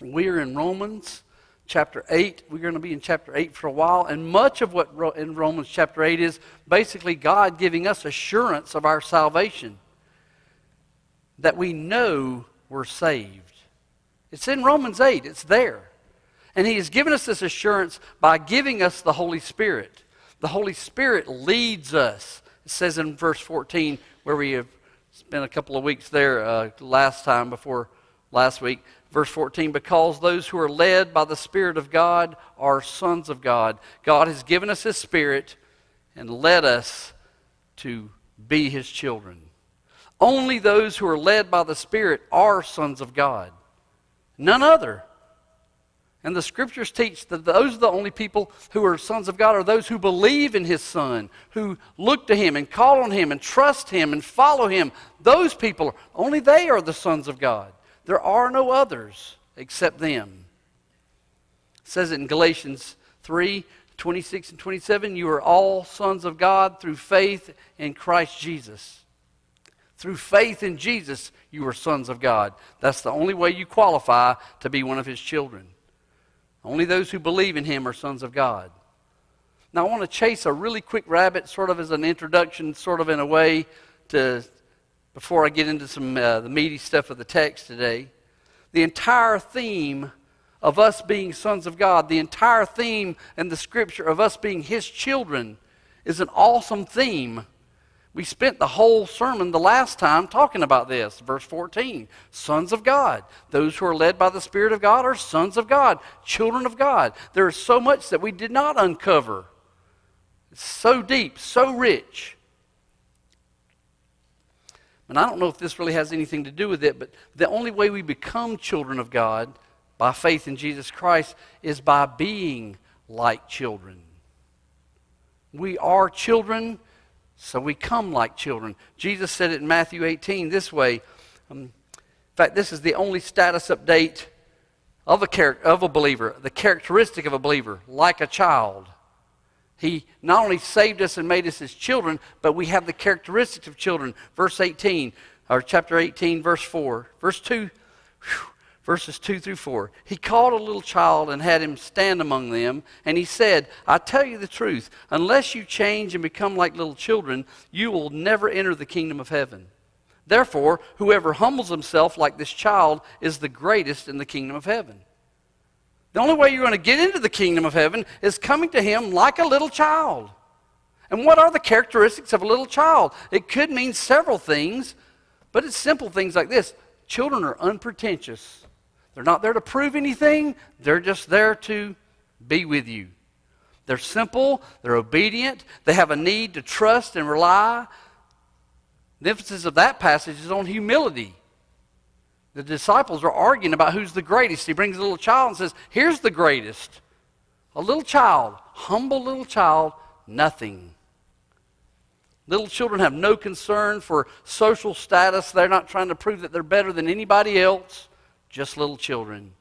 We're in Romans chapter 8. We're going to be in chapter 8 for a while. And much of what in Romans chapter 8 is basically God giving us assurance of our salvation. That we know we're saved. It's in Romans 8, it's there. And He has given us this assurance by giving us the Holy Spirit. The Holy Spirit leads us. It says in verse 14, where we have spent a couple of weeks there uh, last time before last week. Verse 14, because those who are led by the Spirit of God are sons of God. God has given us His Spirit and led us to be His children. Only those who are led by the Spirit are sons of God, none other. And the scriptures teach that those are the only people who are sons of God are those who believe in His Son, who look to Him and call on Him and trust Him and follow Him. Those people, only they are the sons of God. There are no others except them. It says it in Galatians 3 26 and 27 you are all sons of God through faith in Christ Jesus. Through faith in Jesus, you are sons of God. That's the only way you qualify to be one of his children. Only those who believe in him are sons of God. Now, I want to chase a really quick rabbit, sort of as an introduction, sort of in a way to before I get into some uh, the meaty stuff of the text today. The entire theme of us being sons of God, the entire theme in the scripture of us being His children, is an awesome theme. We spent the whole sermon the last time talking about this. Verse 14 Sons of God. Those who are led by the Spirit of God are sons of God, children of God. There is so much that we did not uncover. It's so deep, so rich. And I don't know if this really has anything to do with it, but the only way we become children of God by faith in Jesus Christ is by being like children. We are children, so we come like children. Jesus said it in Matthew 18 this way. Um, in fact, this is the only status update of a, of a believer, the characteristic of a believer, like a child. He not only saved us and made us his children, but we have the characteristics of children. Verse 18, or chapter 18, verse 4. Verse 2, whew, verses 2 through 4. He called a little child and had him stand among them, and he said, I tell you the truth, unless you change and become like little children, you will never enter the kingdom of heaven. Therefore, whoever humbles himself like this child is the greatest in the kingdom of heaven. The only way you're going to get into the kingdom of heaven is coming to Him like a little child. And what are the characteristics of a little child? It could mean several things, but it's simple things like this children are unpretentious. They're not there to prove anything, they're just there to be with you. They're simple, they're obedient, they have a need to trust and rely. The emphasis of that passage is on humility. The disciples are arguing about who's the greatest. He brings a little child and says, Here's the greatest. A little child, humble little child, nothing. Little children have no concern for social status. They're not trying to prove that they're better than anybody else, just little children.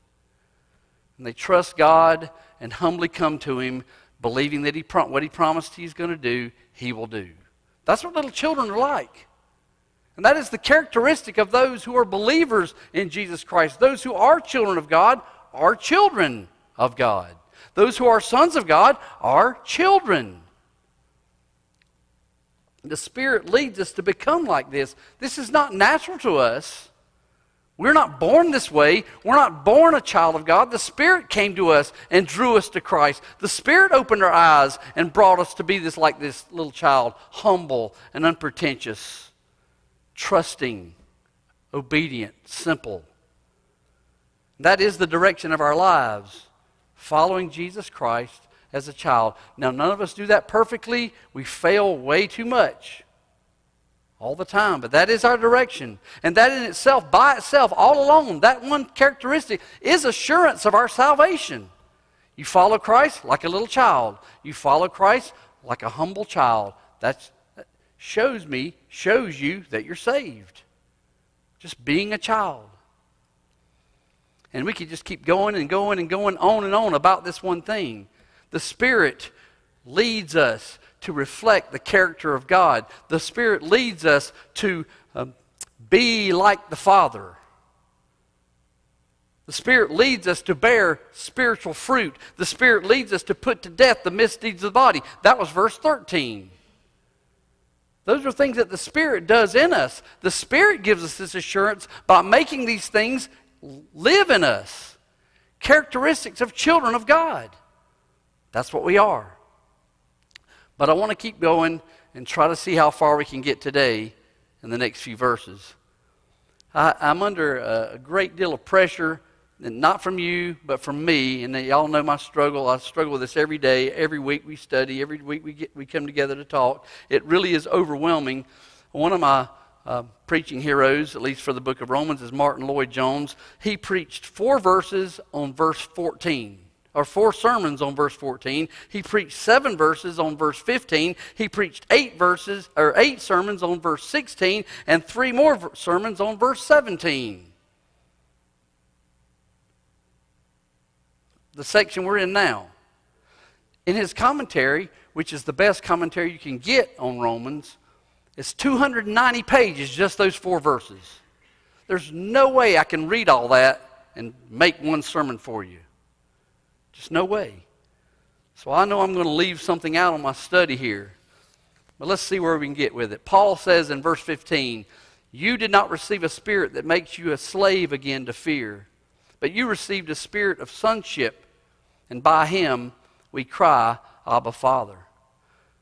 And they trust God and humbly come to Him, believing that he what He promised He's going to do, He will do. That's what little children are like. And that is the characteristic of those who are believers in Jesus Christ. Those who are children of God are children of God. Those who are sons of God are children. The Spirit leads us to become like this. This is not natural to us. We're not born this way. We're not born a child of God. The Spirit came to us and drew us to Christ. The Spirit opened our eyes and brought us to be this like this little child, humble and unpretentious trusting, obedient, simple. That is the direction of our lives, following Jesus Christ as a child. Now, none of us do that perfectly. We fail way too much all the time, but that is our direction. And that in itself, by itself, all alone, that one characteristic is assurance of our salvation. You follow Christ like a little child, you follow Christ like a humble child. That's shows me, shows you that you're saved. Just being a child. And we could just keep going and going and going on and on about this one thing. The Spirit leads us to reflect the character of God. The Spirit leads us to um, be like the Father. The Spirit leads us to bear spiritual fruit. The Spirit leads us to put to death the misdeeds of the body. That was verse 13. Those are things that the Spirit does in us. The Spirit gives us this assurance by making these things live in us. Characteristics of children of God. That's what we are. But I want to keep going and try to see how far we can get today in the next few verses. I, am under a, a great deal of pressure, not from you, but from me. And y'all know my struggle. I struggle with this every day. Every week we study. Every week we, get, we come together to talk. It really is overwhelming. One of my uh, preaching heroes, at least for the book of Romans, is Martyn Lloyd-Jones. He preached four verses on verse 14 or four sermons on verse 14. He preached seven verses on verse 15. He preached eight verses or eight sermons on verse 16 and three more sermons on verse 17. The section we're in now. In his commentary, which is the best commentary you can get on Romans, it's 290 pages, just those four verses. There's no way I can read all that and make one sermon for you. Just no way. So I know I'm going to leave something out on my study here. But let's see where we can get with it. Paul says in verse 15, You did not receive a spirit that makes you a slave again to fear, but you received a spirit of sonship, and by him we cry, Abba, Father.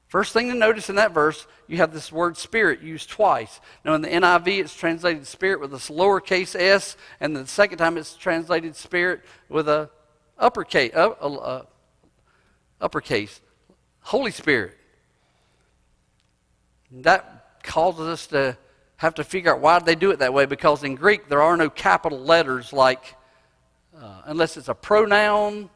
First thing to notice in that verse, you have this word spirit used twice. Now, in the NIV, it's translated spirit with a lowercase s, and the second time it's translated spirit with a uppercase, uh, uh, uppercase, Holy Spirit. That causes us to have to figure out why they do it that way because in Greek there are no capital letters like, uh, unless it's a pronoun,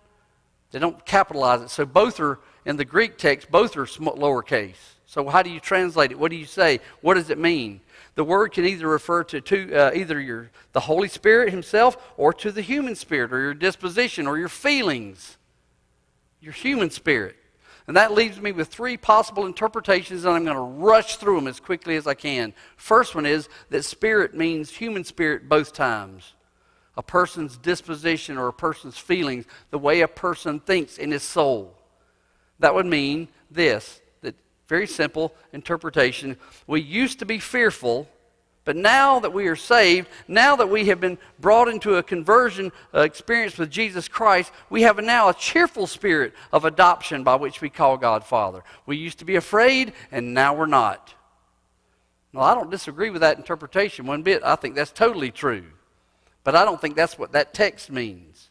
they don't capitalize it. So both are, in the Greek text, both are lowercase. So how do you translate it? What do you say? What does it mean? The word can either refer to, to uh, either your, the Holy Spirit Himself or to the human spirit or your disposition or your feelings, your human spirit. And that leaves me with three possible interpretations, and I'm going to rush through them as quickly as I can. First one is that spirit means human spirit both times. A person's disposition or a person's feelings, the way a person thinks in his soul. That would mean this that very simple interpretation. We used to be fearful, but now that we are saved, now that we have been brought into a conversion uh, experience with Jesus Christ, we have now a cheerful spirit of adoption by which we call God Father. We used to be afraid, and now we're not. Well, I don't disagree with that interpretation one bit. I think that's totally true. But I don't think that's what that text means.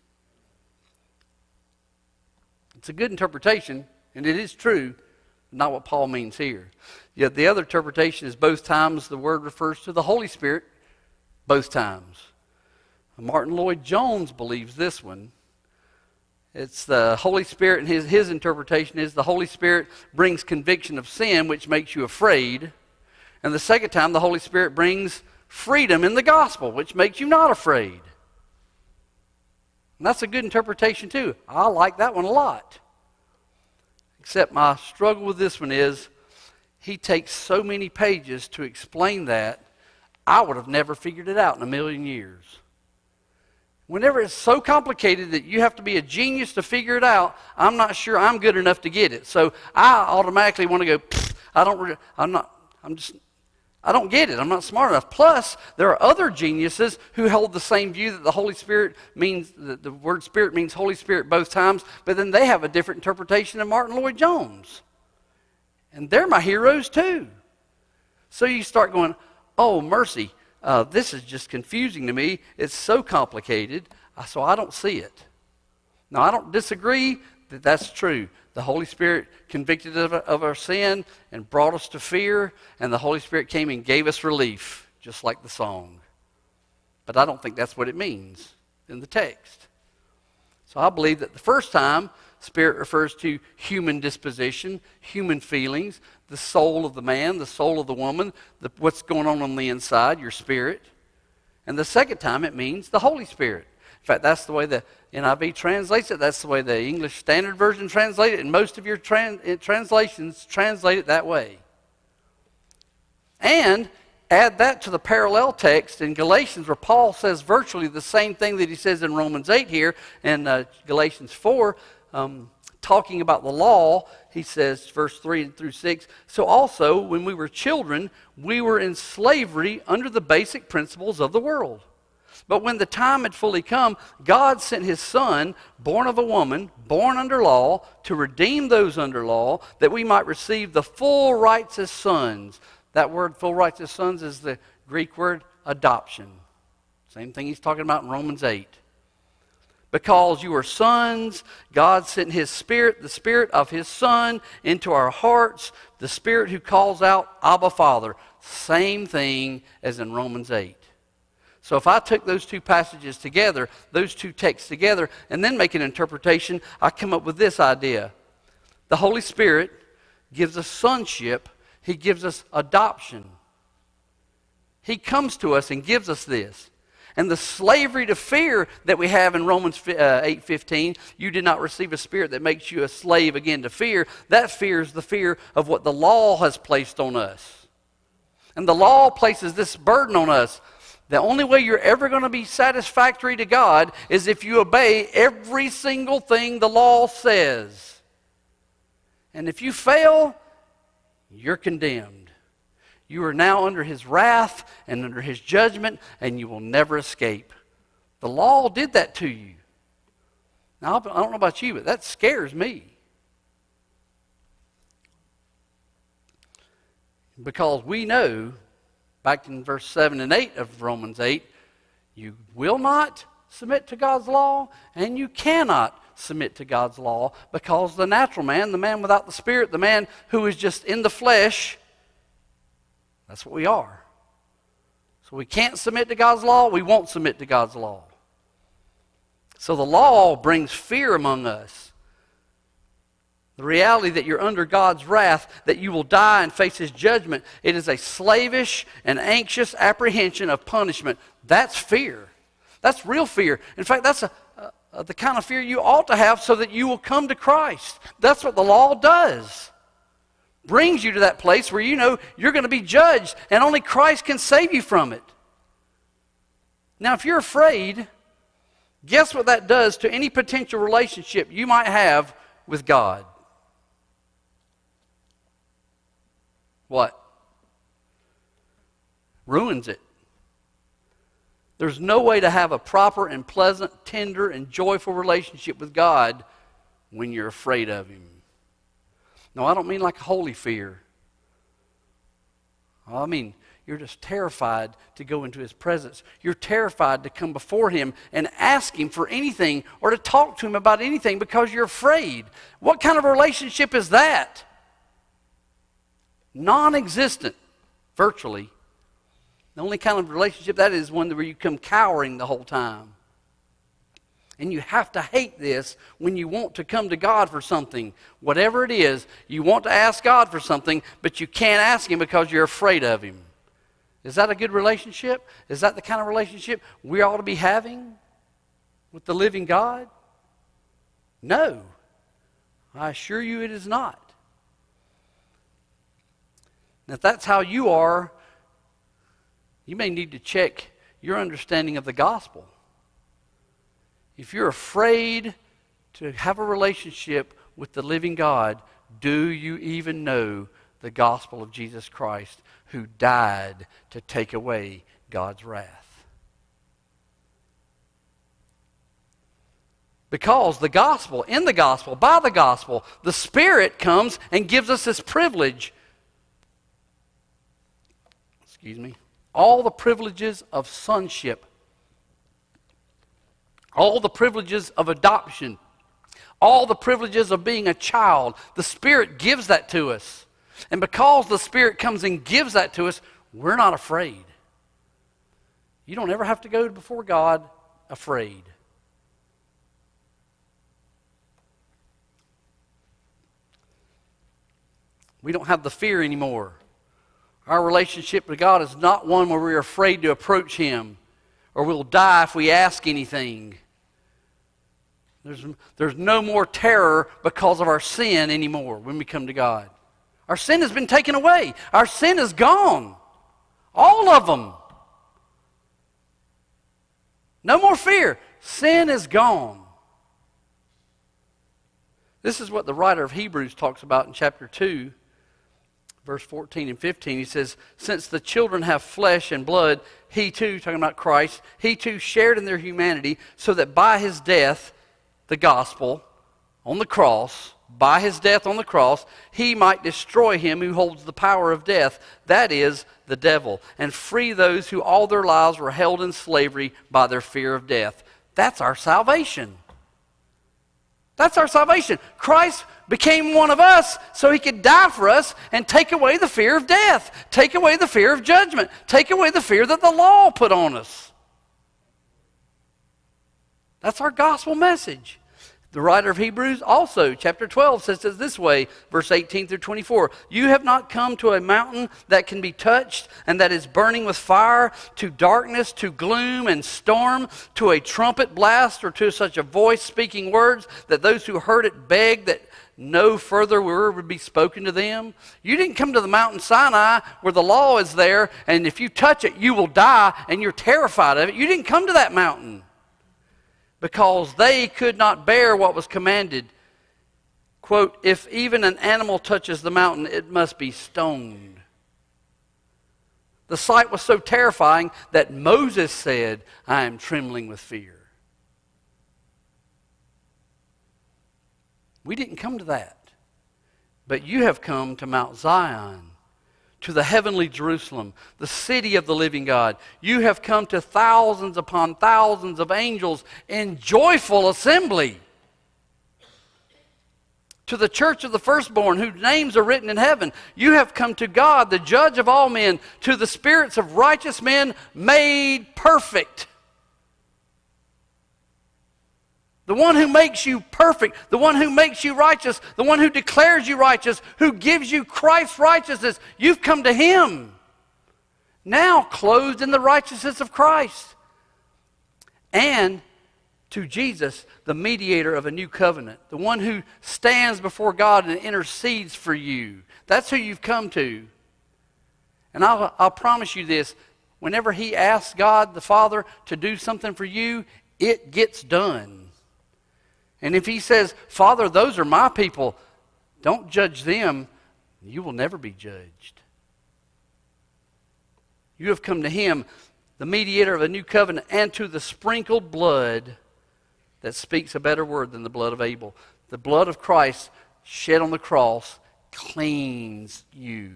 It's a good interpretation, and it is true, not what Paul means here. Yet the other interpretation is both times the word refers to the Holy Spirit, both times. Martyn Lloyd-Jones believes this one. It's the Holy Spirit, and his, his interpretation is the Holy Spirit brings conviction of sin, which makes you afraid. And the second time, the Holy Spirit brings freedom in the gospel, which makes you not afraid. And that's a good interpretation, too. I like that one a lot. Except my struggle with this one is he takes so many pages to explain that, I would have never figured it out in a million years. Whenever it's so complicated that you have to be a genius to figure it out, I'm not sure I'm good enough to get it. So I automatically want to go, I don't, I'm not, I'm just I don't get it. I'm not smart enough. Plus, there are other geniuses who hold the same view that the Holy Spirit means, that the word Spirit means Holy Spirit both times, but then they have a different interpretation than Martyn Lloyd-Jones. And they're my heroes too. So you start going, oh, mercy, uh, this is just confusing to me. It's so complicated, so I don't see it. Now, I don't disagree that that's true. The Holy Spirit convicted of, of our sin and brought us to fear, and the Holy Spirit came and gave us relief, just like the song. But I don't think that's what it means in the text. So I believe that the first time, Spirit refers to human disposition, human feelings, the soul of the man, the soul of the woman, the, what's going on on the inside, your spirit. And the second time, it means the Holy Spirit. In fact, that's the way the NIV translates it. That's the way the English Standard Version translates it. And most of your trans- translations translate it that way. And add that to the parallel text in Galatians, where Paul says virtually the same thing that he says in Romans 8 here and uh, Galatians 4, um, talking about the law. He says, verse 3 through 6 So also, when we were children, we were in slavery under the basic principles of the world. But when the time had fully come, God sent his Son, born of a woman, born under law, to redeem those under law, that we might receive the full rights as sons. That word, full rights as sons, is the Greek word adoption. Same thing he's talking about in Romans 8. Because you are sons, God sent his Spirit, the Spirit of his Son, into our hearts, the Spirit who calls out, Abba, Father. Same thing as in Romans 8. So if I took those two passages together, those two texts together, and then make an interpretation, I come up with this idea. The Holy Spirit gives us sonship, He gives us adoption. He comes to us and gives us this. And the slavery to fear that we have in Romans 8:15, uh, you did not receive a spirit that makes you a slave again to fear. That fear is the fear of what the law has placed on us. And the law places this burden on us the only way you're ever going to be satisfactory to God is if you obey every single thing the law says. And if you fail, you're condemned. You are now under his wrath and under his judgment, and you will never escape. The law did that to you. Now, I don't know about you, but that scares me. Because we know back in verse 7 and 8 of Romans 8, you will not submit to God's law, and you cannot submit to God's law because the natural man, the man without the spirit, the man who is just in the flesh, that's what we are. So we can't submit to God's law, we won't submit to God's law. So the law brings fear among us. The reality that you're under God's wrath, that you will die and face His judgment, it is a slavish and anxious apprehension of punishment. That's fear. That's real fear. In fact, that's a, a, the kind of fear you ought to have so that you will come to Christ. That's what the law does. Brings you to that place where you know you're going to be judged and only Christ can save you from it. Now, if you're afraid, guess what that does to any potential relationship you might have with God? What? Ruins it. There's no way to have a proper and pleasant, tender, and joyful relationship with God when you're afraid of Him. No, I don't mean like a holy fear. I mean, you're just terrified to go into His presence. You're terrified to come before Him and ask Him for anything or to talk to Him about anything because you're afraid. What kind of relationship is that? Non existent, virtually. The only kind of relationship that is one where you come cowering the whole time. And you have to hate this when you want to come to God for something. Whatever it is, you want to ask God for something, but you can't ask Him because you're afraid of Him. Is that a good relationship? Is that the kind of relationship we ought to be having with the living God? No. I assure you it is not. And if that's how you are, you may need to check your understanding of the gospel. If you're afraid to have a relationship with the living God, do you even know the gospel of Jesus Christ who died to take away God's wrath? Because the gospel, in the gospel, by the gospel, the Spirit comes and gives us this privilege excuse me, all the privileges of sonship, all the privileges of adoption, all the privileges of being a child. The Spirit gives that to us. And because the Spirit comes and gives that to us, we're not afraid. You don't ever have to go before God afraid. We don't have the fear anymore. Our relationship with God is not one where we're afraid to approach Him or we'll die if we ask anything. There's, there's no more terror because of our sin anymore when we come to God. Our sin has been taken away, our sin is gone. All All of them. No more fear. Sin is gone. This is what the writer of Hebrews talks about in chapter 2, verse 14 and 15. He says, Since the children have flesh and blood, he too, talking about Christ, he too shared in their humanity, so that by his death, the gospel, on the cross, by his death on the cross, he might destroy him who holds the power of death, that is, the devil, and free those who all their lives were held in slavery by their fear of death. That's our salvation. That's our salvation. Christ became one of us so he could die for us and take away the fear of death, take away the fear of judgment, take away the fear that the law put on us. That's our gospel message. The writer of Hebrews also, chapter 12, says it this way, verse 18 through 24 You have not come to a mountain that can be touched and that is burning with fire, to darkness, to gloom and storm, to a trumpet blast, or to such a voice speaking words that those who heard it begged that no further word would be spoken to them. You didn't come to the mountain Sinai where the law is there, and if you touch it, you will die, and you're terrified of it. You didn't come to that mountain because they could not bear what was commanded. Quote, if even an animal touches the mountain, it must be stoned. The sight was so terrifying that Moses said, I am trembling with fear. We didn't come to that. But you have come to Mount Zion to the heavenly Jerusalem, the city of the living God. You have come to thousands upon thousands of angels in joyful assembly. To the church of the firstborn, whose names are written in heaven. You have come to God, the judge of all men, to the spirits of righteous men made perfect The one who makes you perfect, the one who makes you righteous, the one who declares you righteous, who gives you Christ's righteousness. You've come to Him. Now clothed in the righteousness of Christ. And to Jesus, the mediator of a new covenant, the one who stands before God and intercedes for you. That's who you've come to. And I'll, I'll promise you this whenever He asks God the Father to do something for you, it gets done. And if he says, Father, those are my people, don't judge them, you will never be judged. You have come to him, the mediator of a new covenant, and to the sprinkled blood that speaks a better word than the blood of Abel. The blood of Christ shed on the cross cleans you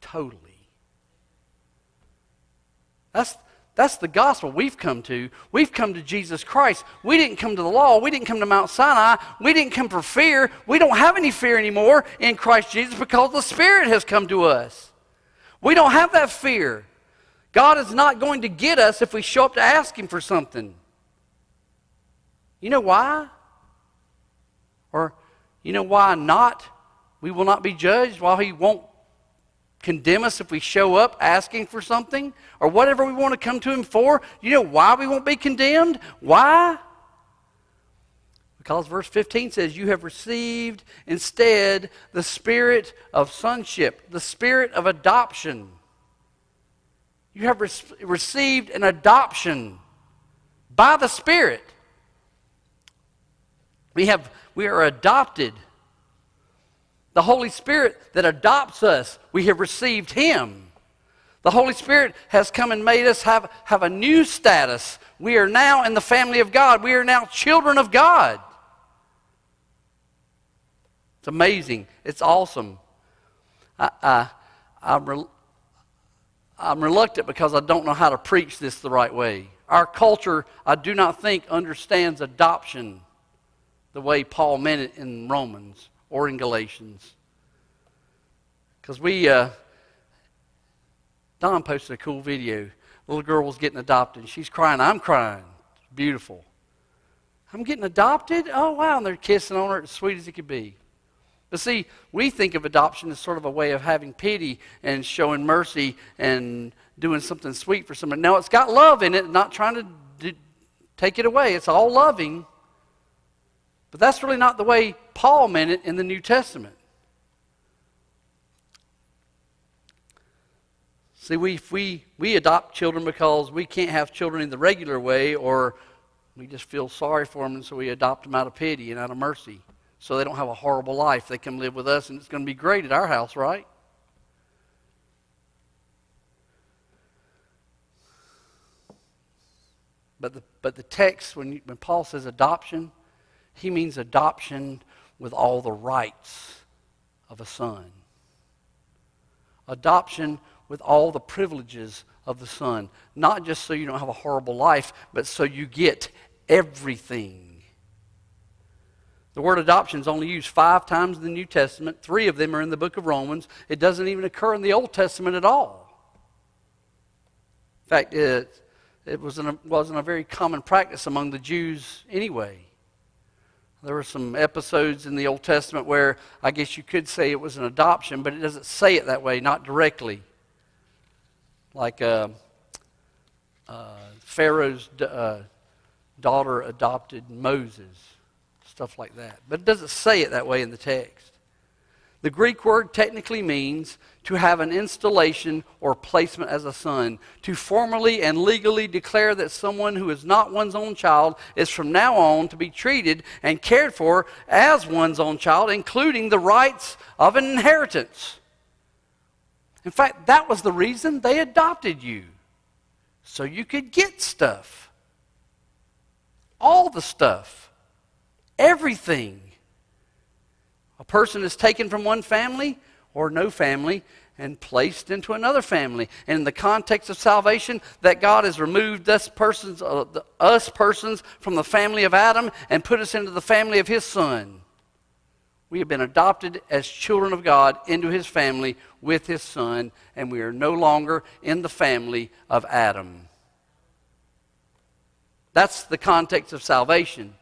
totally. That's, that's the gospel we've come to. We've come to Jesus Christ. We didn't come to the law. We didn't come to Mount Sinai. We didn't come for fear. We don't have any fear anymore in Christ Jesus because the Spirit has come to us. We don't have that fear. God is not going to get us if we show up to ask Him for something. You know why? Or you know why not? We will not be judged while He won't condemn us if we show up asking for something or whatever we want to come to Him for? You know why we won't be condemned? Why? Because verse 15 says, You have received instead the spirit of sonship, the spirit of adoption. You have re- received an adoption by the Spirit. We, have, we are adopted the Holy Spirit that adopts us, we have received Him. The Holy Spirit has come and made us have, have a new status. We are now in the family of God. We are now children of God. It's amazing. It's awesome. I, I, I'm, re, I'm reluctant because I don't know how to preach this the right way. Our culture, I do not think, understands adoption the way Paul meant it in Romans or in Galatians. Because we, uh, Don posted a cool video. Little girl was getting adopted. And she's crying. I'm crying. It's beautiful. I'm getting adopted? Oh, wow. And they're kissing on her as sweet as it could be. But see, we think of adoption as sort of a way of having pity and showing mercy and doing something sweet for someone. Now, it's got love in it, not trying to take it away. It's all loving. But that's really not the way Paul meant it in the New Testament. See, we, we, we adopt children because we can't have children in the regular way, or we just feel sorry for them, and so we adopt them out of pity and out of mercy. So they don't have a horrible life. They come live with us, and it's going to be great at our house, right? But the, but the text, when, you, when Paul says adoption, he means adoption with all the rights of a son. Adoption with all the privileges of the son. Not just so you don't have a horrible life, but so you get everything. The word adoption is only used five times in the New Testament. Three of them are in the book of Romans. It doesn't even occur in the Old Testament at all. In fact, it, it wasn't a, wasn't a very common practice among the Jews anyway. There were some episodes in the Old Testament where I guess you could say it was an adoption, but it doesn't say it that way, not directly. Like uh, uh, Pharaoh's uh, daughter adopted Moses, stuff like that. But it doesn't say it that way in the text. The Greek word technically means to have an installation or placement as a son, to formally and legally declare that someone who is not one's own child is from now on to be treated and cared for as one's own child, including the rights of an inheritance. In fact, that was the reason they adopted you, so you could get stuff. All the stuff. Everything. A person is taken from one family or no family and placed into another family. And in the context of salvation, that God has removed us persons, uh, the, us persons from the family of Adam and put us into the family of his son. We have been adopted as children of God into his family with his son, and we are no longer in the family of Adam. That's the context of salvation.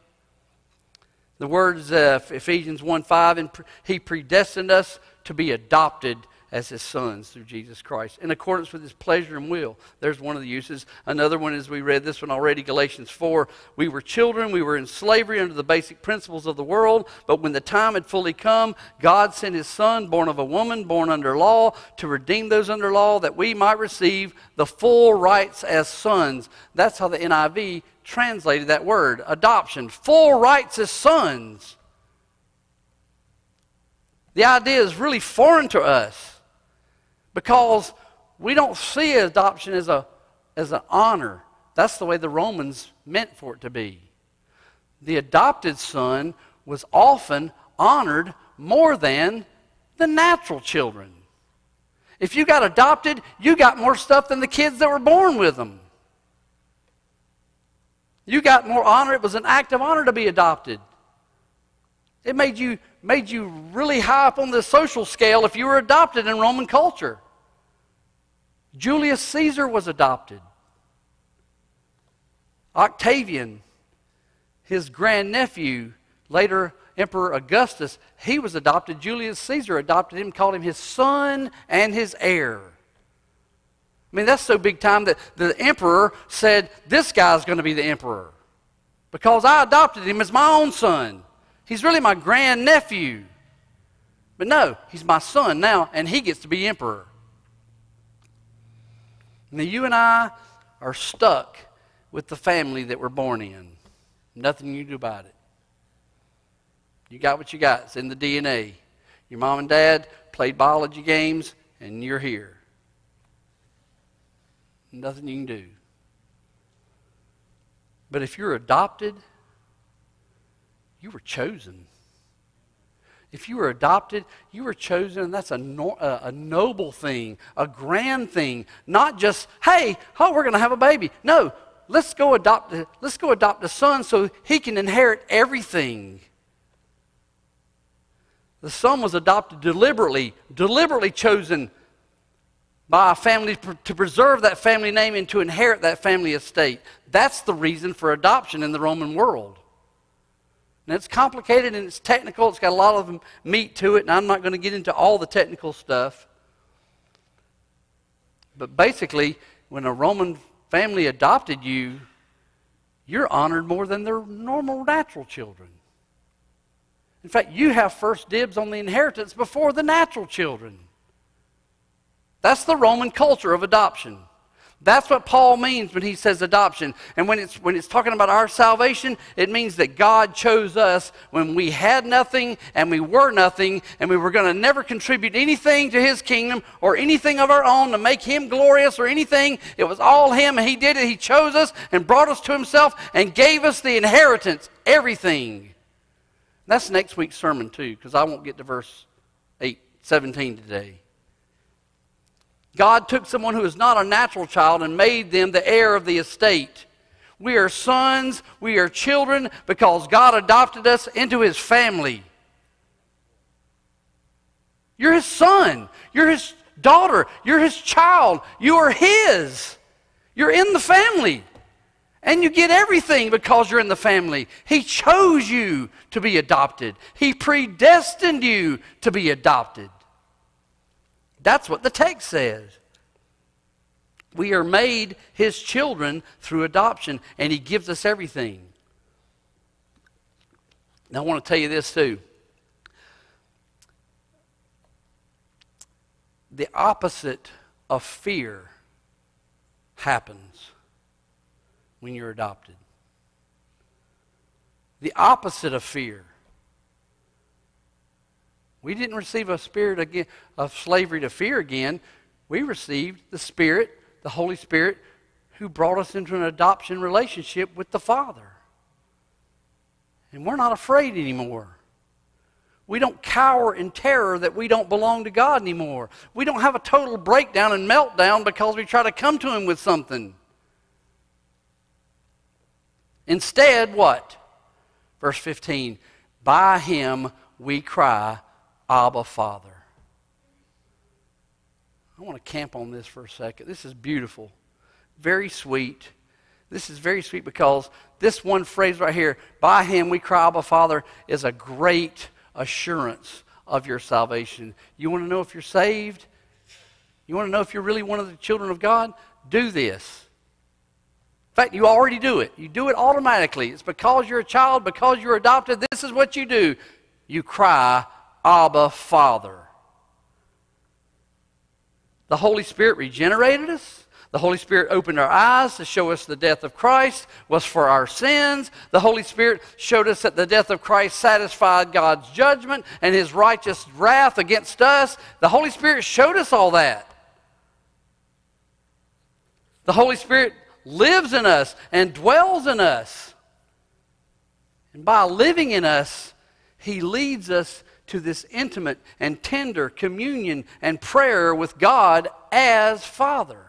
The words uh, Ephesians 1 5, and he predestined us to be adopted as his sons through Jesus Christ in accordance with his pleasure and will. There's one of the uses. Another one is we read this one already, Galatians 4. We were children, we were in slavery under the basic principles of the world, but when the time had fully come, God sent his son, born of a woman, born under law, to redeem those under law that we might receive the full rights as sons. That's how the NIV translated that word adoption. Full rights as sons. The idea is really foreign to us because we don't see adoption as, a, as an honor. That's the way the Romans meant for it to be. The adopted son was often honored more than the natural children. If you got adopted, you got more stuff than the kids that were born with them. You got more honor. It was an act of honor to be adopted. It made you, made you really high up on the social scale if you were adopted in Roman culture. Julius Caesar was adopted. Octavian, his grandnephew, later Emperor Augustus, he was adopted. Julius Caesar adopted him, called him his son and his heir. I mean, that's so big time that the emperor said, This guy's going to be the emperor because I adopted him as my own son. He's really my grandnephew. But no, he's my son now, and he gets to be emperor. Now, you and I are stuck with the family that we're born in. Nothing you do about it. You got what you got. It's in the DNA. Your mom and dad played biology games, and you're here. Nothing you can do. But if you're adopted, you were chosen. If you were adopted, you were chosen, and that's a, no, a, noble thing, a grand thing. Not just, hey, oh, we're going to have a baby. No, let's go adopt let's go adopt a son so he can inherit everything. The son was adopted deliberately, deliberately chosen by a family to preserve that family name and to inherit that family estate. That's the reason for adoption in the Roman world. Now, it's complicated and it's technical. It's got a lot of meat to it, and I'm not going to get into all the technical stuff. But basically, when a Roman family adopted you, you're honored more than their normal natural children. In fact, you have first dibs on the inheritance before the natural children. That's the Roman culture of adoption. That's what Paul means when he says adoption. And when it's, when it's talking about our salvation, it means that God chose us when we had nothing and we were nothing and we were going to never contribute anything to his kingdom or anything of our own to make him glorious or anything. It was all him and he did it. He chose us and brought us to himself and gave us the inheritance, everything. That's next week's sermon, too, because I won't get to verse 8, 17 today. God took someone who is not a natural child and made them the heir of the estate. We are sons, we are children because God adopted us into his family. You're his son, you're his daughter, you're his child, you are his. You're in the family. And you get everything because you're in the family. He chose you to be adopted. He predestined you to be adopted. That's what the text says. We are made his children through adoption, and he gives us everything. Now, I want to tell you this too. The opposite of fear happens when you're adopted. The opposite of fear we didn't receive a spirit again, of slavery to fear again. We received the Spirit, the Holy Spirit, who brought us into an adoption relationship with the Father. And we're not afraid anymore. We don't cower in terror that we don't belong to God anymore. We don't have a total breakdown and meltdown because we try to come to Him with something. Instead, what? Verse 15 By Him we cry, Abba, Father. I want to camp on this for a second. This is beautiful, very sweet. This is very sweet because this one phrase right here, by him we cry, Abba, Father, is a great assurance of your salvation. You want to know if you're saved? You want to know if you're really one of the children of God? Do this. In fact, you already do it. You do it automatically. It's because you're a child, because you're adopted. This is what you do. You cry, Abba, Father. The Holy Spirit regenerated us. The Holy Spirit opened our eyes to show us the death of Christ was for our sins. The Holy Spirit showed us that the death of Christ satisfied God's judgment and his righteous wrath against us. The Holy Spirit showed us all that. The Holy Spirit lives in us and dwells in us. And by living in us, he leads us to this intimate and tender communion and prayer with God as Father.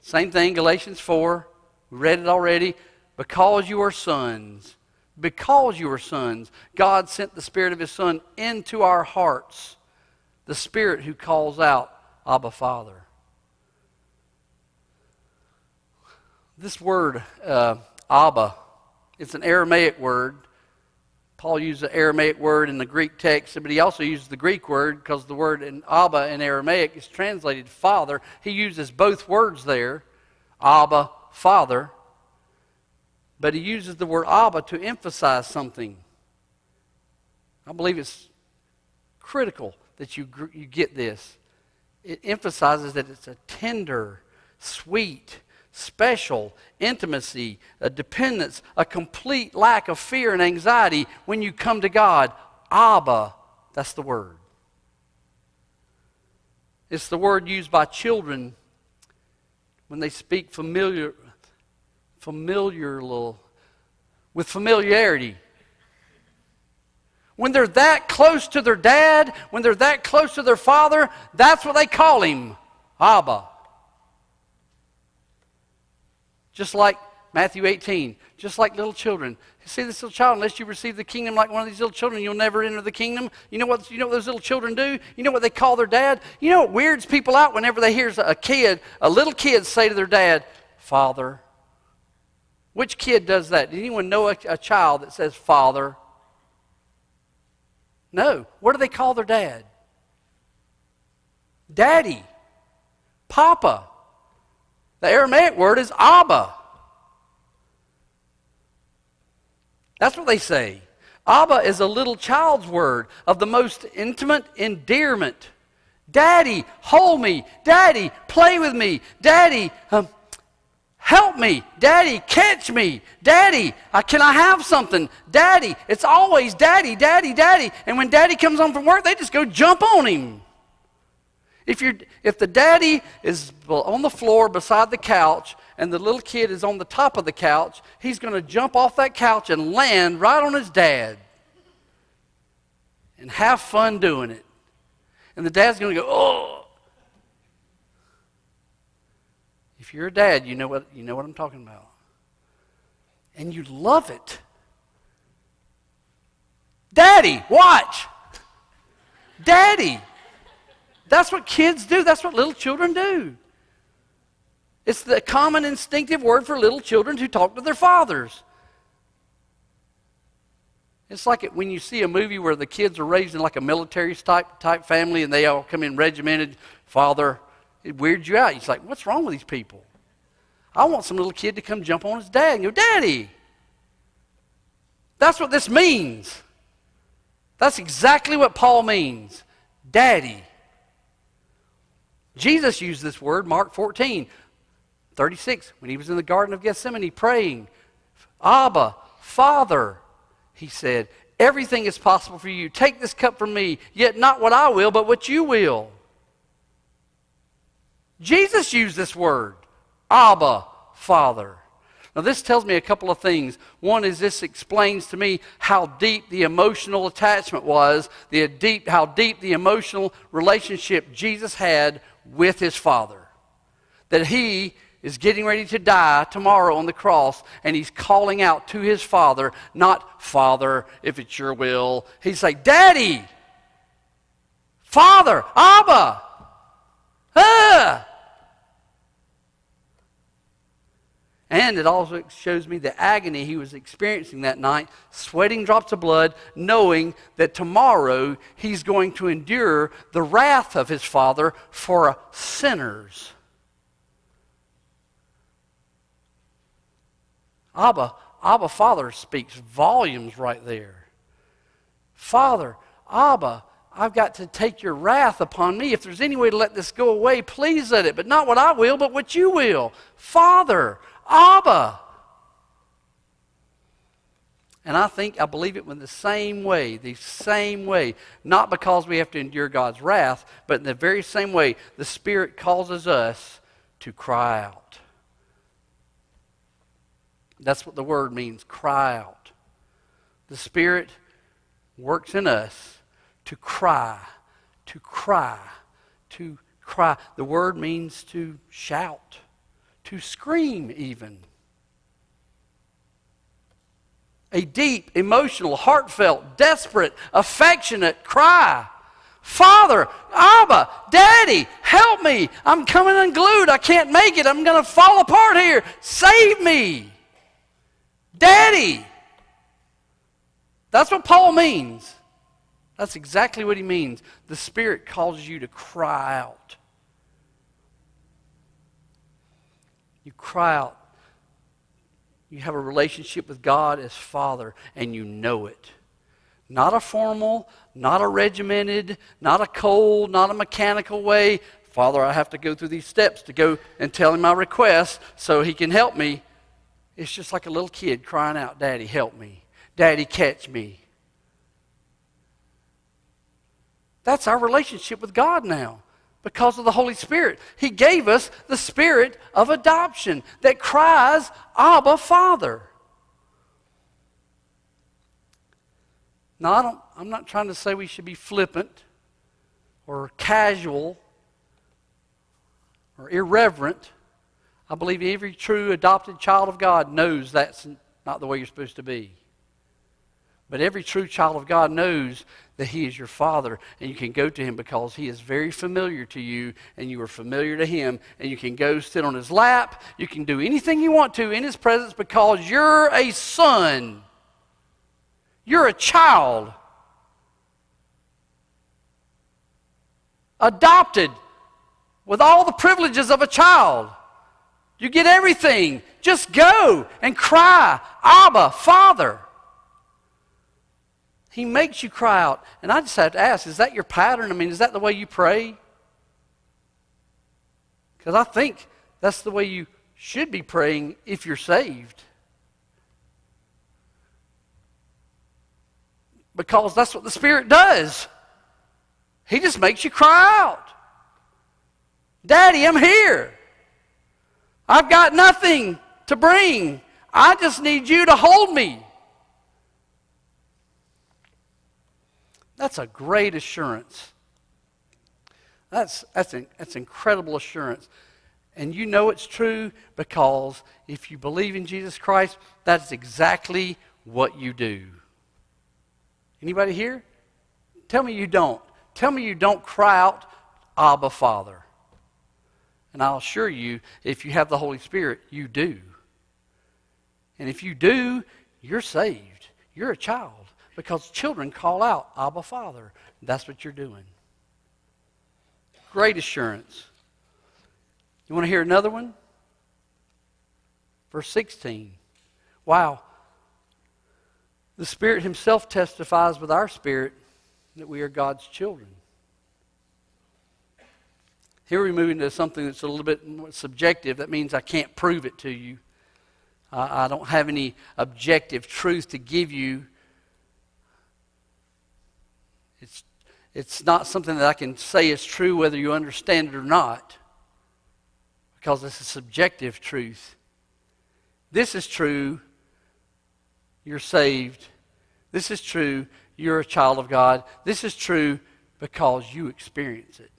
Same thing, Galatians 4. We read it already. Because you are sons, because you are sons, God sent the Spirit of His Son into our hearts, the Spirit who calls out, Abba, Father. This word, uh, Abba, it's an Aramaic word Paul used the Aramaic word in the Greek text, but he also uses the Greek word because the word in Abba in Aramaic is translated father. He uses both words there, Abba, father, but he uses the word Abba to emphasize something. I believe it's critical that you, you get this. It emphasizes that it's a tender, sweet, special intimacy, a dependence, a complete lack of fear and anxiety when you come to God. Abba, that's the word. It's the word used by children when they speak familiar, familiar, little with familiarity. When they're that close to their dad, when they're that close to their father, that's what they call him Abba. Just like Matthew 18, just like little children. See this little child, unless you receive the kingdom like one of these little children, you'll never enter the kingdom. You know what, you know what those little children do? You know what they call their dad? You know what weirds people out whenever they hear a kid, a little kid say to their dad, Father. Which kid does that? Does anyone know a, a child that says Father? No. What do they call their dad? Daddy. Papa. The Aramaic word is Abba. That's what they say. Abba is a little child's word of the most intimate endearment, Daddy, hold me. Daddy, play with me. Daddy, um, help me. Daddy, catch me. Daddy, uh, can I have something? Daddy, it's always daddy, daddy, daddy. And when daddy comes home from work, they just go jump on him. If, you're, if the daddy is on the floor beside the couch and the little kid is on the top of the couch, he's going to jump off that couch and land right on his dad and have fun doing it. And the dad's going to go, oh. If you're a dad, you know what, you know what I'm talking about. And you love it. Daddy, watch. Daddy. That's what kids do. That's what little children do. It's the common instinctive word for little children who talk to their fathers. It's like it, when you see a movie where the kids are raised in like a military type, type family and they all come in regimented. Father, it weirds you out. It's like, what's wrong with these people? I want some little kid to come jump on his dad and go, Daddy. That's what this means. That's exactly what Paul means. Daddy. Jesus used this word, Mark 14, 36, when he was in the Garden of Gethsemane praying, Abba, Father, he said, Everything is possible for you. Take this cup from me, yet not what I will, but what you will. Jesus used this word, Abba, Father. Now, this tells me a couple of things. One is this explains to me how deep the emotional attachment was, the deep, how deep the emotional relationship Jesus had with his Father. That he is getting ready to die tomorrow on the cross, and he's calling out to his Father, not Father, if it's your will. He's like, Daddy, Father, Abba, ah. And it also shows me the agony he was experiencing that night, sweating drops of blood, knowing that tomorrow he's going to endure the wrath of his Father for sinners. Abba, Abba, Father speaks volumes right there. Father, Abba, I've got to take your wrath upon me. If there's any way to let this go away, please let it. But not what I will, but what you will. Father, Abba. And I think, I believe it in the same way, the same way. Not because we have to endure God's wrath, but in the very same way, the Spirit causes us to cry out. That's what the word means cry out. The Spirit works in us to cry, to cry, to cry. The word means to shout to scream, even. A deep, emotional, heartfelt, desperate, affectionate cry. Father, Abba, Daddy, help me. I'm coming unglued. I can't make it. I'm going to fall apart here. Save me. Daddy. That's what Paul means. That's exactly what he means. The Spirit causes you to cry out. You cry out. You have a relationship with God as Father, and you know it. Not a formal, not a regimented, not a cold, not a mechanical way. Father, I have to go through these steps to go and tell him my request so he can help me. It's just like a little kid crying out, Daddy, help me. Daddy, catch me. That's our relationship with God now because of the Holy Spirit. He gave us the spirit of adoption that cries, Abba, Father. Now, I am not trying to say we should be flippant or casual or irreverent. I believe every true adopted child of God knows that's not the way you're supposed to be. But every true child of God knows that He is your Father, and you can go to Him because He is very familiar to you, and you are familiar to Him, and you can go sit on His lap. You can do anything you want to in His presence because you're a son. You're a child. Adopted with all the privileges of a child. You get everything. Just go and cry, Abba, Father. He makes you cry out. And I just have to ask, is that your pattern? I mean, is that the way you pray? Because I think that's the way you should be praying if you're saved. Because that's what the Spirit does. He just makes you cry out. Daddy, I'm here. I've got nothing to bring. I just need you to hold me. That's a great assurance. That's, that's, that's incredible assurance. And you know it's true because if you believe in Jesus Christ, that's exactly what you do. Anybody here? Tell me you don't. Tell me you don't cry out, Abba, Father. And I'll assure you, if you have the Holy Spirit, you do. And if you do, you're saved. You're a child. Because children call out, Abba, Father. That's what you're doing. Great assurance. You want to hear another one? Verse 16. Wow. The Spirit Himself testifies with our spirit that we are God's children. Here we move into something that's a little bit more subjective. That means I can't prove it to you. Uh, I don't have any objective truth to give you. It's, not something that I can say is true whether you understand it or not, because it's a subjective truth. This is true. You're saved. This is true. You're a child of God. This is true because you experience it.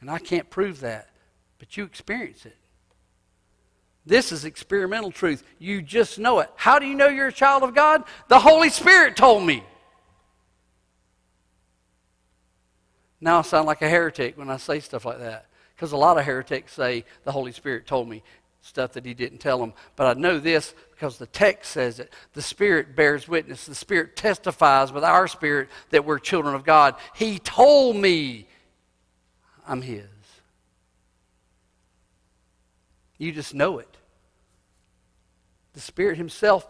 And I can't prove that, but you experience it. This is experimental truth. You just know it. How do you know you're a child of God? The Holy Spirit told me. Now I sound like a heretic when I say stuff like that. Because a lot of heretics say the Holy Spirit told me stuff that he didn't tell them. But I know this because the text says it. The Spirit bears witness. The Spirit testifies with our spirit that we're children of God. He told me I'm His. You just know it. The Spirit Himself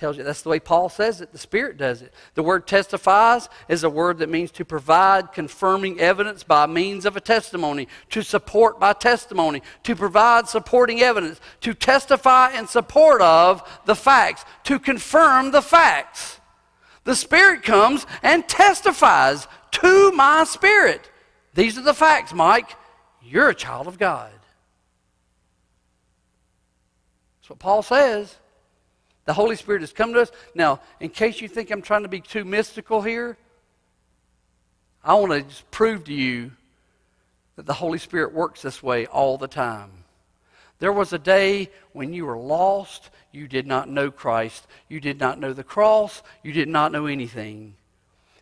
tells you. That's the way Paul says it. The Spirit does it. The word testifies is a word that means to provide confirming evidence by means of a testimony, to support by testimony, to provide supporting evidence, to testify in support of the facts, to confirm the facts. The Spirit comes and testifies to my spirit. These are the facts, Mike. You're a child of God. That's what Paul says. The Holy Spirit has come to us. Now, in case you think I'm trying to be too mystical here, I want to just prove to you that the Holy Spirit works this way all the time. There was a day when you were lost, you did not know Christ, you did not know the cross, you did not know anything.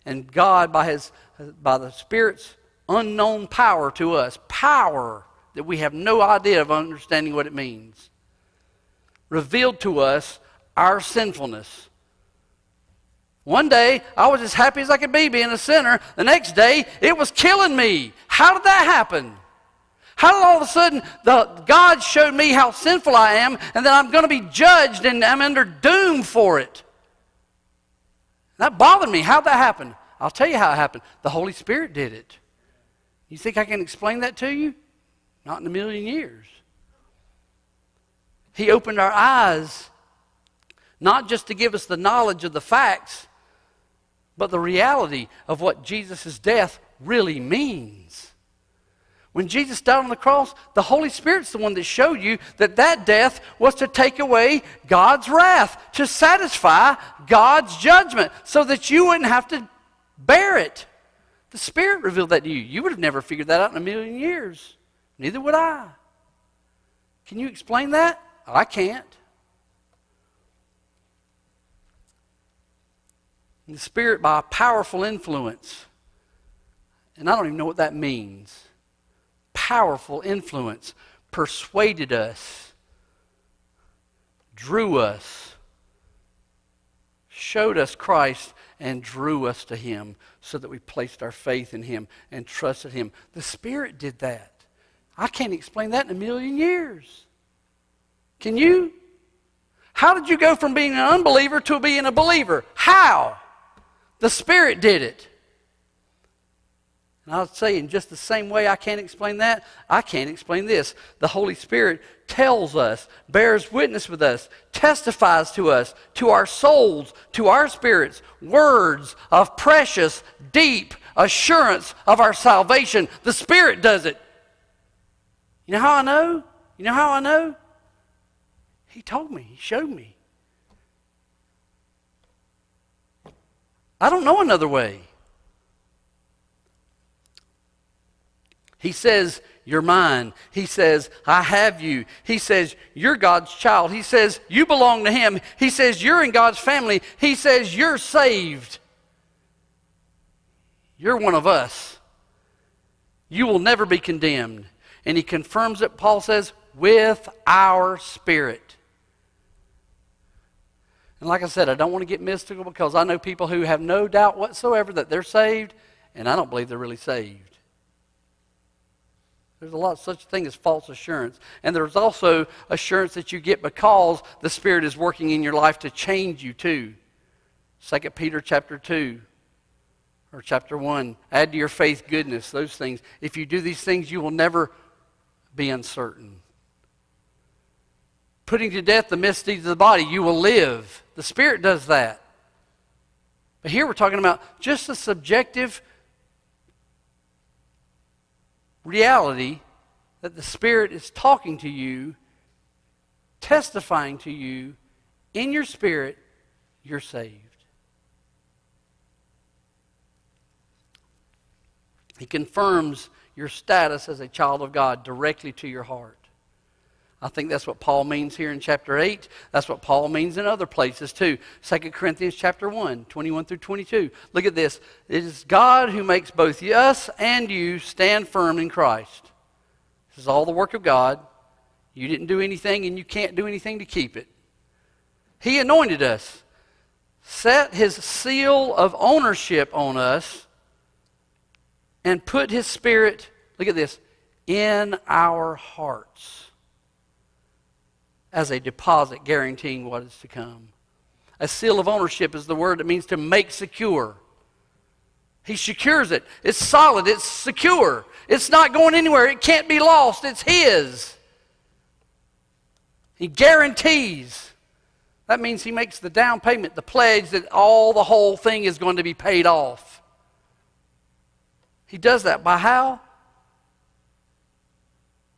And God, by, his, by the Spirit's unknown power to us, power that we have no idea of understanding what it means, revealed to us our sinfulness. One day, I was as happy as I could be being a sinner. The next day, it was killing me. How did that happen? How did all of a sudden the, God showed me how sinful I am and that I'm going to be judged and I'm under doom for it? That bothered me. How'd that happen? I'll tell you how it happened. The Holy Spirit did it. You think I can explain that to you? Not in a million years. He opened our eyes, not just to give us the knowledge of the facts, but the reality of what Jesus' death really means. When Jesus died on the cross, the Holy Spirit's the one that showed you that that death was to take away God's wrath, to satisfy God's judgment, so that you wouldn't have to bear it. The Spirit revealed that to you. You would have never figured that out in a million years. Neither would I. Can you explain that? I can't. And the Spirit, by a powerful influence, and I don't even know what that means, powerful influence, persuaded us, drew us, showed us Christ, and drew us to Him so that we placed our faith in Him and trusted Him. The Spirit did that. I can't explain that in a million years. Can you? How did you go from being an unbeliever to being a believer? How? The Spirit did it. And I'll say, in just the same way I can't explain that, I can't explain this. The Holy Spirit tells us, bears witness with us, testifies to us, to our souls, to our spirits, words of precious, deep assurance of our salvation. The Spirit does it. You know how I know? You know how I know? He told me, He showed me. I don't know another way. He says, You're mine. He says, I have you. He says, You're God's child. He says, You belong to Him. He says, You're in God's family. He says, You're saved. You're one of us. You will never be condemned. And He confirms it, Paul says, with our spirit. And like I said, I don't want to get mystical because I know people who have no doubt whatsoever that they're saved, and I don't believe they're really saved. There's a lot of such thing as false assurance. And there's also assurance that you get because the Spirit is working in your life to change you too. 2 Peter chapter 2 or chapter 1. Add to your faith goodness, those things. If you do these things, you will never be uncertain. Putting to death the misdeeds of the body, you will live. The Spirit does that. But here we're talking about just the subjective reality that the Spirit is talking to you, testifying to you in your spirit, you're saved. He confirms your status as a child of God directly to your heart. I think that's what Paul means here in chapter 8. That's what Paul means in other places too. 2 Corinthians chapter 1, 21 through 22. Look at this. It is God who makes both us and you stand firm in Christ. This is all the work of God. You didn't do anything and you can't do anything to keep it. He anointed us, set his seal of ownership on us, and put his spirit, look at this, in our hearts as a deposit guaranteeing what is to come. A seal of ownership is the word that means to make secure. He secures it. It's solid. It's secure. It's not going anywhere. It can't be lost. It's His. He guarantees. That means He makes the down payment, the pledge that all the whole thing is going to be paid off. He does that by how?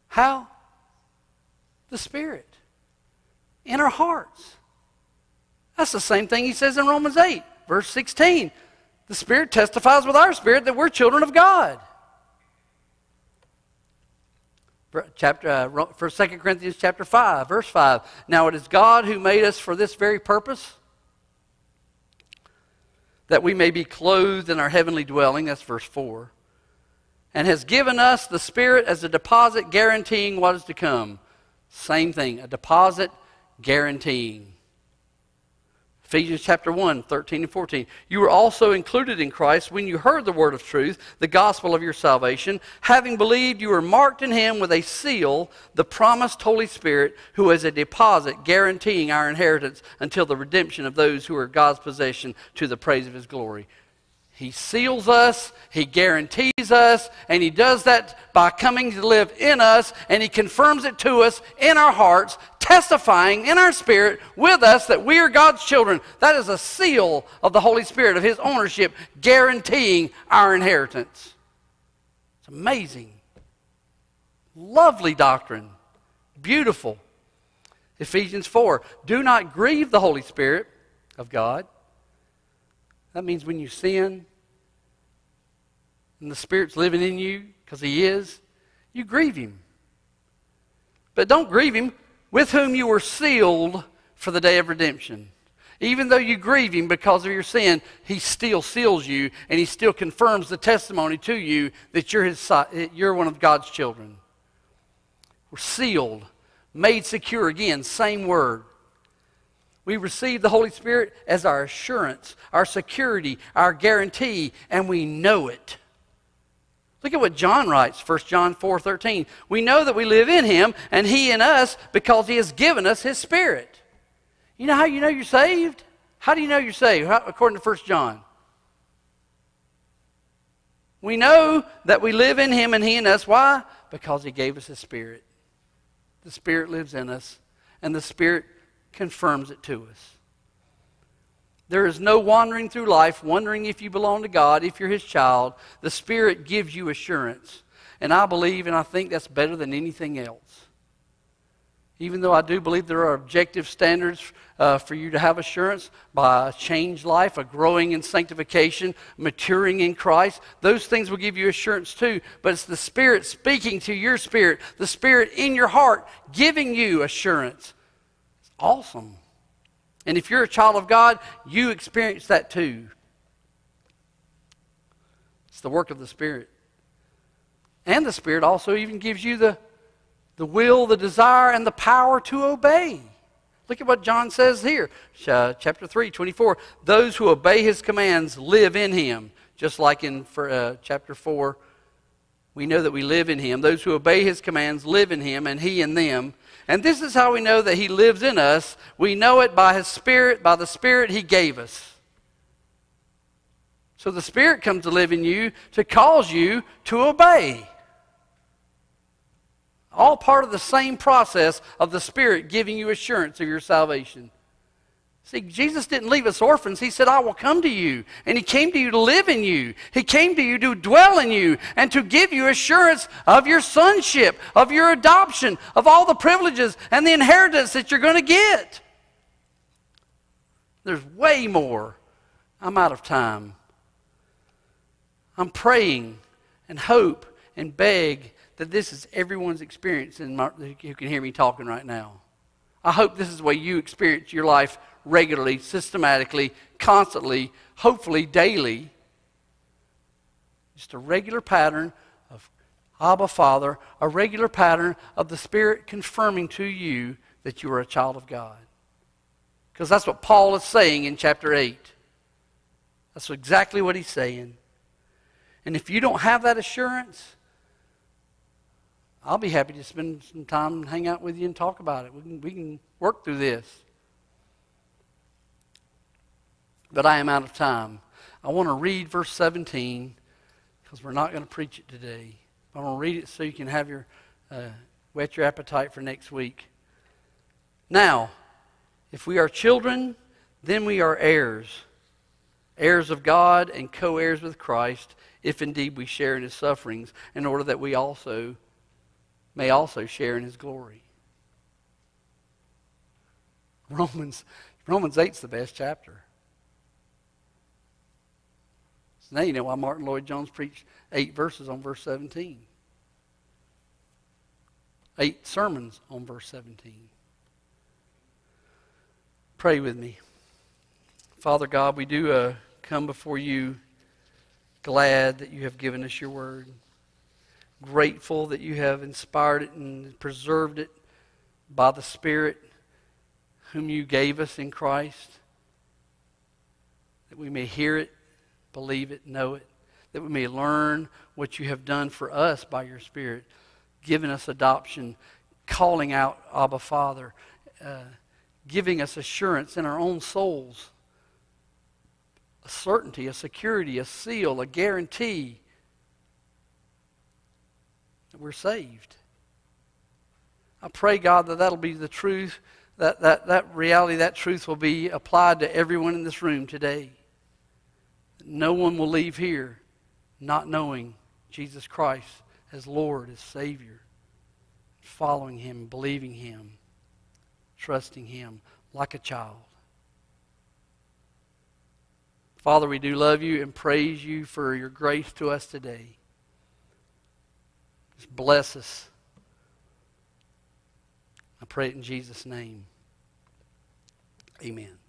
How? The Spirit in our hearts. That's the same thing he says in Romans 8, verse 16. The Spirit testifies with our spirit that we're children of God. Chapter, uh, for 2 Corinthians chapter 5, verse 5. Now it is God who made us for this very purpose, that we may be clothed in our heavenly dwelling. That's verse 4. And has given us the Spirit as a deposit guaranteeing what is to come. Same thing, a deposit guaranteeing. Ephesians chapter 1, 13 and 14. You were also included in Christ when you heard the word of truth, the gospel of your salvation. Having believed, you were marked in him with a seal, the promised Holy Spirit, who is a deposit guaranteeing our inheritance until the redemption of those who are God's possession to the praise of his glory. He seals us, He guarantees us, and He does that by coming to live in us, and He confirms it to us in our hearts, testifying in our spirit with us that we are God's children. That is a seal of the Holy Spirit, of His ownership, guaranteeing our inheritance. It's amazing. Lovely doctrine. Beautiful. Ephesians 4 Do not grieve the Holy Spirit of God. That means when you sin, and the Spirit's living in you, because He is, you grieve Him. But don't grieve Him with whom you were sealed for the day of redemption. Even though you grieve Him because of your sin, He still seals you and He still confirms the testimony to you that you're, his, you're one of God's children. We're sealed, made secure. Again, same word. We receive the Holy Spirit as our assurance, our security, our guarantee, and we know it. Look at what John writes, 1 John 4:13. We know that we live in him and he in us because he has given us his spirit. You know how you know you're saved? How do you know you're saved? How, according to 1 John. We know that we live in Him and He in us. Why? Because He gave us His Spirit. The Spirit lives in us, and the Spirit confirms it to us. There is no wandering through life wondering if you belong to God, if you're His child. The Spirit gives you assurance. And I believe and I think that's better than anything else. Even though I do believe there are objective standards uh, for you to have assurance by a changed life, a growing in sanctification, maturing in Christ, those things will give you assurance too. But it's the Spirit speaking to your spirit, the Spirit in your heart giving you assurance. It's awesome. And if you're a child of God, you experience that too. It's the work of the Spirit. And the Spirit also even gives you the the will, the desire, and the power to obey. Look at what John says here, chapter 3, 24. Those who obey his commands live in him, just like in uh, chapter 4. We know that we live in him. Those who obey his commands live in him, and he in them. And this is how we know that he lives in us. We know it by his Spirit, by the Spirit he gave us. So the Spirit comes to live in you to cause you to obey. All part of the same process of the Spirit giving you assurance of your salvation. See, Jesus didn't leave us orphans. He said, I will come to you. And He came to you to live in you. He came to you to dwell in you and to give you assurance of your sonship, of your adoption, of all the privileges and the inheritance that you're going to get. There's way more. I'm out of time. I'm praying and hope and beg that this is everyone's experience and who can hear me talking right now. I hope this is the way you experience your life regularly, systematically, constantly, hopefully daily. Just a regular pattern of Abba Father, a regular pattern of the Spirit confirming to you that you are a child of God. Because that's what Paul is saying in chapter 8. That's exactly what he's saying. And if you don't have that assurance, I'll be happy to spend some time and hang out with you and talk about it. We can, we can work through this. But I am out of time. I want to read verse 17 because we're not going to preach it today. I want to read it so you can have your uh, whet your appetite for next week. Now, if we are children, then we are heirs, heirs of God and co-heirs with Christ, if indeed we share in his sufferings, in order that we also may also share in his glory. Romans, Romans 8 is the best chapter. So now you know why Martyn Lloyd-Jones preached eight verses on verse 17. Eight sermons on verse 17. Pray with me. Father God, we do uh, come before you glad that you have given us your word grateful that you have inspired it and preserved it by the Spirit whom you gave us in Christ, that we may hear it, believe it, know it, that we may learn what you have done for us by your Spirit, giving us adoption, calling out Abba Father, uh, giving us assurance in our own souls, a certainty, a security, a seal, a guarantee that we're saved. I pray, God, that that'll be the truth, that, that, that reality, that truth will be applied to everyone in this room today. No one will leave here not knowing Jesus Christ as Lord, as Savior, following Him, believing Him, trusting Him like a child. Father, we do love you and praise you for your grace to us today. Just bless us. I pray it in Jesus' name. Amen.